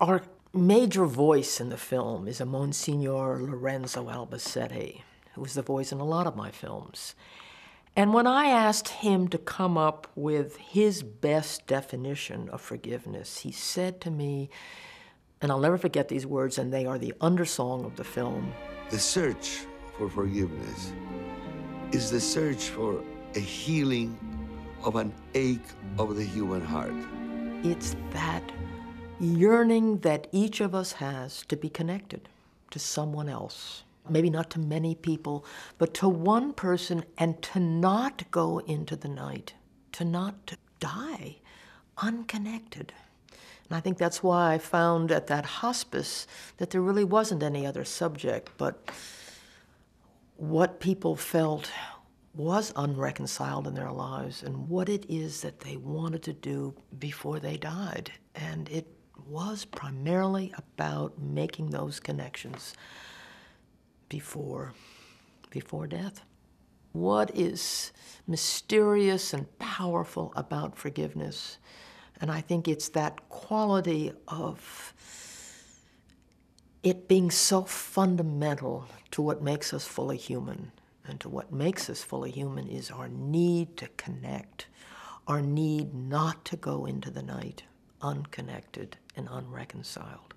Our major voice in the film is a Monsignor Lorenzo Albacete, who was the voice in a lot of my films. And when I asked him to come up with his best definition of forgiveness, he said to me, and I'll never forget these words, and they are the undersong of the film. The search for forgiveness is the search for a healing of an ache of the human heart. It's that yearning that each of us has to be connected to someone else. Maybe not to many people, but to one person and to not go into the night, to not die unconnected. And I think that's why I found at that hospice that there really wasn't any other subject, but what people felt was unreconciled in their lives and what it is that they wanted to do before they died. And it was primarily about making those connections before, before death. What is mysterious and powerful about forgiveness? And I think it's that quality of it being so fundamental to what makes us fully human. And to what makes us fully human is our need to connect, our need not to go into the night unconnected and unreconciled.